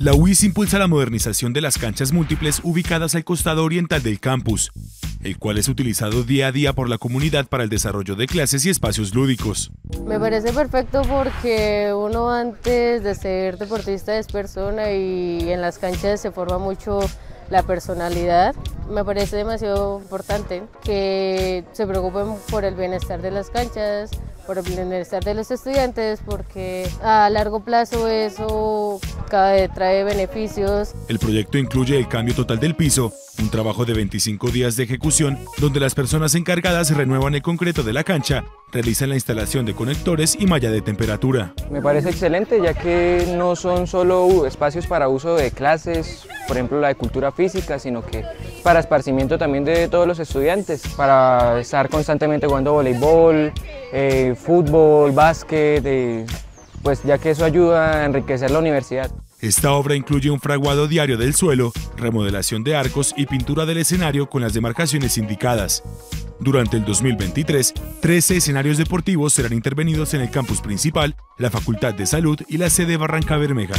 La UIS impulsa la modernización de las canchas múltiples ubicadas al costado oriental del campus, el cual es utilizado día a día por la comunidad para el desarrollo de clases y espacios lúdicos. Me parece perfecto porque uno antes de ser deportista es persona y en las canchas se forma mucho la personalidad. Me parece demasiado importante que se preocupen por el bienestar de las canchas, por el bienestar de los estudiantes, porque a largo plazo eso cada vez trae beneficios. El proyecto incluye el cambio total del piso, un trabajo de 25 días de ejecución, donde las personas encargadas renuevan el concreto de la cancha, realizan la instalación de conectores y malla de temperatura. Me parece excelente, ya que no son solo espacios para uso de clases, por ejemplo la de cultura física, sino que para esparcimiento también de todos los estudiantes, para estar constantemente jugando voleibol, eh, fútbol, básquet, eh, pues ya que eso ayuda a enriquecer la universidad. Esta obra incluye un fraguado diario del suelo, remodelación de arcos y pintura del escenario con las demarcaciones indicadas. Durante el 2023, 13 escenarios deportivos serán intervenidos en el campus principal, la Facultad de Salud y la sede Barranca Bermeja.